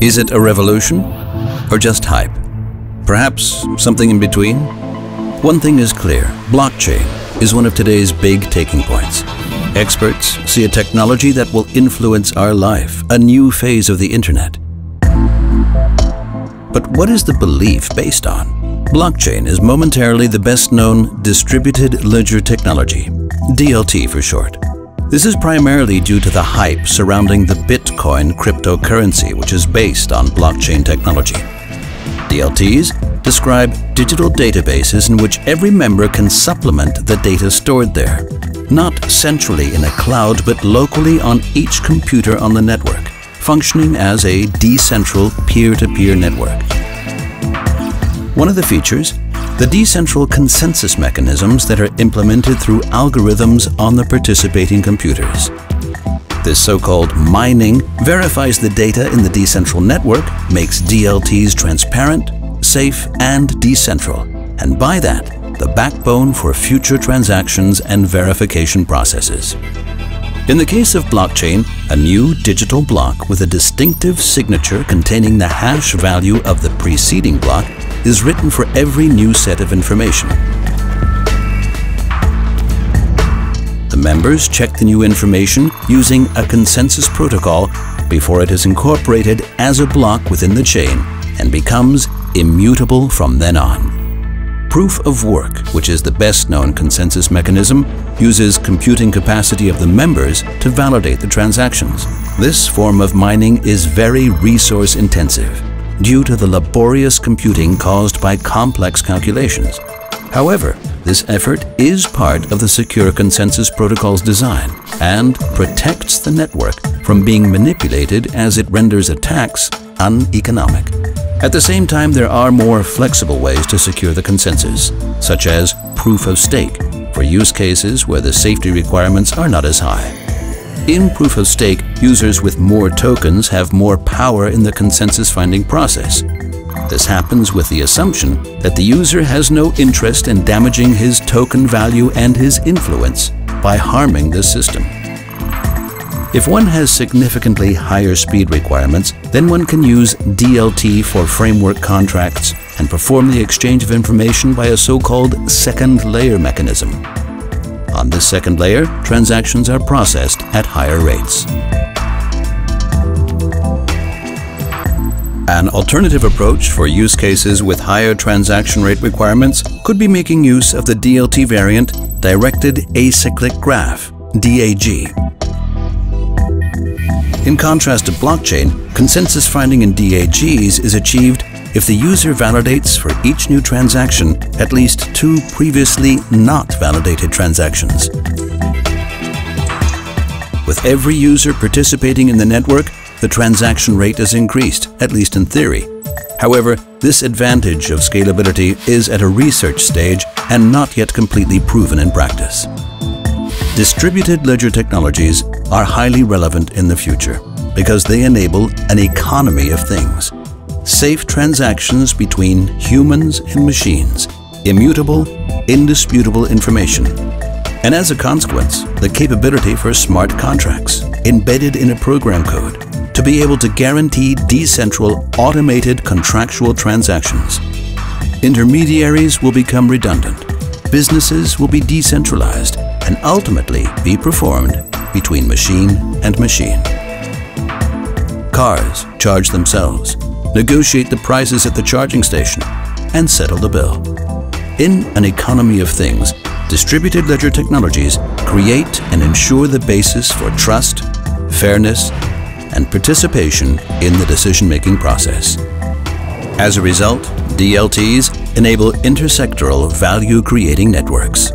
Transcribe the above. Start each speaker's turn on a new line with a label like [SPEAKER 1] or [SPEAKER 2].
[SPEAKER 1] Is it a revolution or just hype? Perhaps something in between? One thing is clear, blockchain is one of today's big taking points. Experts see a technology that will influence our life, a new phase of the internet. But what is the belief based on? Blockchain is momentarily the best known distributed ledger technology, DLT for short. This is primarily due to the hype surrounding the Bitcoin cryptocurrency, which is based on blockchain technology. DLTs describe digital databases in which every member can supplement the data stored there not centrally in a cloud but locally on each computer on the network, functioning as a decentral peer-to-peer network. One of the features, the decentral consensus mechanisms that are implemented through algorithms on the participating computers. This so-called mining verifies the data in the decentral network, makes DLTs transparent, safe and decentral, and by that, the backbone for future transactions and verification processes. In the case of blockchain, a new digital block with a distinctive signature containing the hash value of the preceding block is written for every new set of information. The members check the new information using a consensus protocol before it is incorporated as a block within the chain and becomes immutable from then on. Proof of work, which is the best known consensus mechanism, uses computing capacity of the members to validate the transactions. This form of mining is very resource intensive due to the laborious computing caused by complex calculations. However, this effort is part of the Secure Consensus Protocol's design and protects the network from being manipulated as it renders attacks uneconomic. At the same time, there are more flexible ways to secure the consensus, such as proof of stake, for use cases where the safety requirements are not as high. In proof of stake, users with more tokens have more power in the consensus finding process. This happens with the assumption that the user has no interest in damaging his token value and his influence by harming the system. If one has significantly higher speed requirements, then one can use DLT for framework contracts and perform the exchange of information by a so-called second layer mechanism. On this second layer, transactions are processed at higher rates. An alternative approach for use cases with higher transaction rate requirements could be making use of the DLT variant Directed Acyclic Graph, DAG, in contrast to blockchain, consensus finding in DAGs is achieved if the user validates for each new transaction at least two previously not validated transactions. With every user participating in the network, the transaction rate is increased, at least in theory. However, this advantage of scalability is at a research stage and not yet completely proven in practice. Distributed ledger technologies are highly relevant in the future because they enable an economy of things. Safe transactions between humans and machines, immutable, indisputable information, and as a consequence, the capability for smart contracts embedded in a program code to be able to guarantee decentral, automated contractual transactions. Intermediaries will become redundant. Businesses will be decentralized and ultimately be performed between machine and machine. Cars charge themselves, negotiate the prices at the charging station, and settle the bill. In an economy of things, distributed ledger technologies create and ensure the basis for trust, fairness, and participation in the decision-making process. As a result, DLTs enable intersectoral value-creating networks.